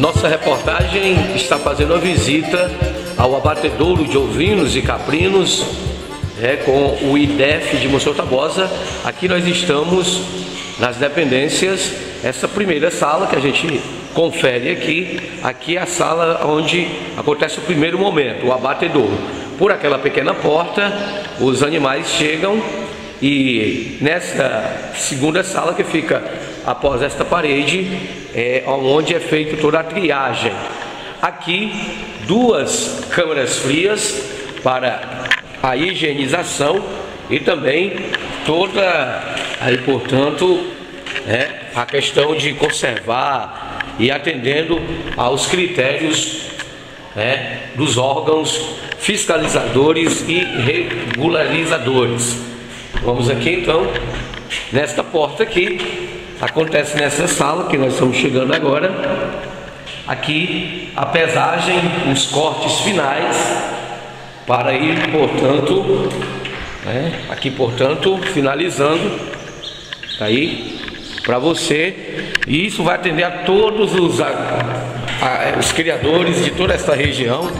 Nossa reportagem está fazendo uma visita ao abatedouro de ovinos e caprinos é, com o IDEF de Monsenhor Tabosa. Aqui nós estamos nas dependências, essa primeira sala que a gente confere aqui, aqui é a sala onde acontece o primeiro momento, o abatedouro. Por aquela pequena porta, os animais chegam e nessa segunda sala que fica após esta parede, é onde é feita toda a triagem. Aqui, duas câmaras frias para a higienização e também toda aí, portanto, é, a questão de conservar e atendendo aos critérios é, dos órgãos fiscalizadores e regularizadores. Vamos aqui então, nesta porta aqui, acontece nessa sala que nós estamos chegando agora. Aqui a pesagem, os cortes finais para ir, portanto, né, aqui, portanto, finalizando, tá aí para você. E isso vai atender a todos os, a, a, os criadores de toda essa região